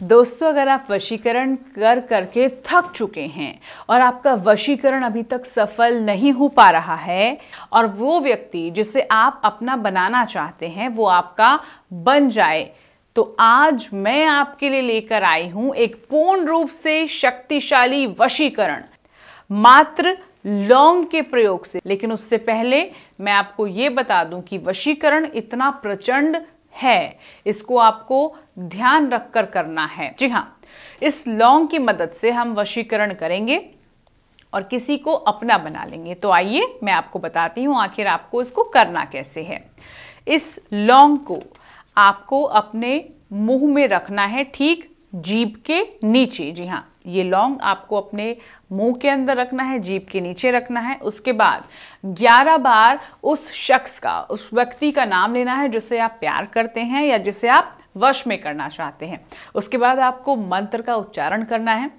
दोस्तों, अगर आप वशीकरण कर करके थक चुके हैं और आपका वशीकरण अभी तक सफल नहीं हो पा रहा है और वो व्यक्ति जिसे आप अपना बनाना चाहते हैं, वो आपका बन जाए तो आज मैं आपके लिए लेकर आई हूँ एक पूर्ण रूप से शक्तिशाली वशीकरण। मात्र लौंग के प्रयोग से। लेकिन उससे पहले मैं आपको ये बता दूँ कि वशीकरण इतना प्रचंड है, इसको आपको ध्यान रखकर करना है। जी हाँ इस लौंग की मदद से हम वशीकरण करेंगे और किसी को अपना बना लेंगे। तो आइए मैं आपको बताती हूँ आखिर आपको इसको करना कैसे है। इस लौंग को आपको अपने मुँह में रखना है ठीक जीभ के नीचे। जी हाँ ये लौंग आपको अपने मुँह के अंदर रखना है जीप के नीचे रखना है। उसके बाद 11 बार उस शख्स का, उस व्यक्ति का नाम लेना है जिसे आप प्यार करते हैं या जिसे आप वश में करना चाहते हैं। उसके बाद आपको मंत्र का उच्चारण करना है।